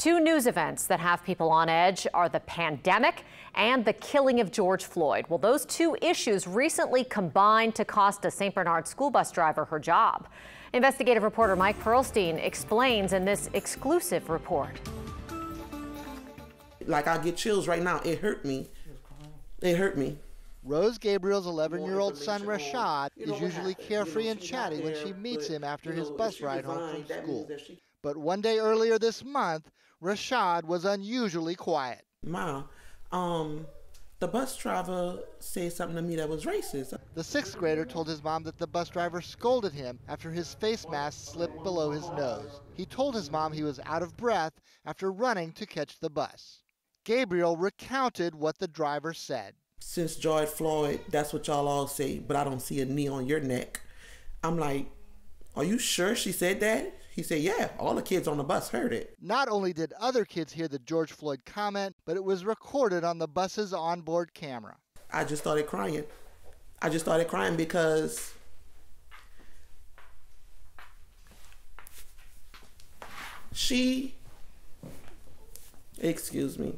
Two news events that have people on edge are the pandemic and the killing of George Floyd. Well, those two issues recently combined to cost a St. Bernard school bus driver her job. Investigative reporter Mike Perlstein explains in this exclusive report. Like I get chills right now. It hurt me. It hurt me. Rose Gabriel's 11 year old son Rashad is usually carefree and chatty when she meets him after his bus ride home from school. But one day earlier this month, Rashad was unusually quiet. Ma, um, the bus driver said something to me that was racist. The sixth grader told his mom that the bus driver scolded him after his face mask slipped below his nose. He told his mom he was out of breath after running to catch the bus. Gabriel recounted what the driver said. Since George Floyd, that's what y'all all say, but I don't see a knee on your neck. I'm like, are you sure she said that? He said, Yeah, all the kids on the bus heard it. Not only did other kids hear the George Floyd comment, but it was recorded on the bus's onboard camera. I just started crying. I just started crying because she, excuse me,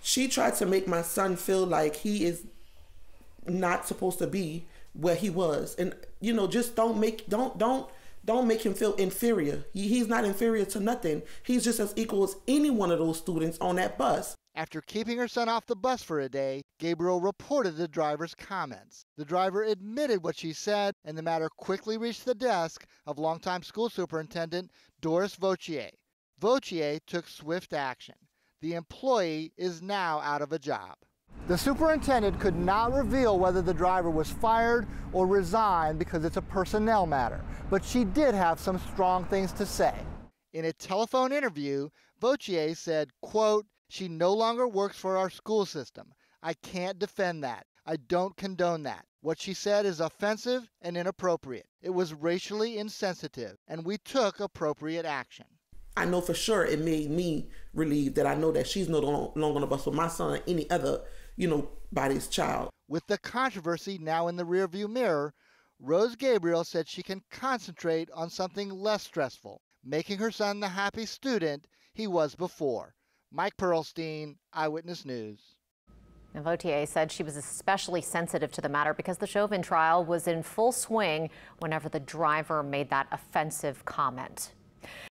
she tried to make my son feel like he is not supposed to be where he was. And, you know, just don't make, don't, don't, don't make him feel inferior. He, he's not inferior to nothing. He's just as equal as any one of those students on that bus. After keeping her son off the bus for a day, Gabriel reported the driver's comments. The driver admitted what she said, and the matter quickly reached the desk of longtime school superintendent Doris Voitier. Voitier took swift action. The employee is now out of a job. The superintendent could not reveal whether the driver was fired or resigned because it's a personnel matter, but she did have some strong things to say. In a telephone interview, Voitier said, quote, she no longer works for our school system. I can't defend that. I don't condone that. What she said is offensive and inappropriate. It was racially insensitive, and we took appropriate action. I know for sure it made me relieved that I know that she's no longer on the bus with my son or any other, you know, body's child. With the controversy now in the rearview mirror, Rose Gabriel said she can concentrate on something less stressful, making her son the happy student he was before. Mike Perlstein, Eyewitness News. And Voitier said she was especially sensitive to the matter because the Chauvin trial was in full swing whenever the driver made that offensive comment.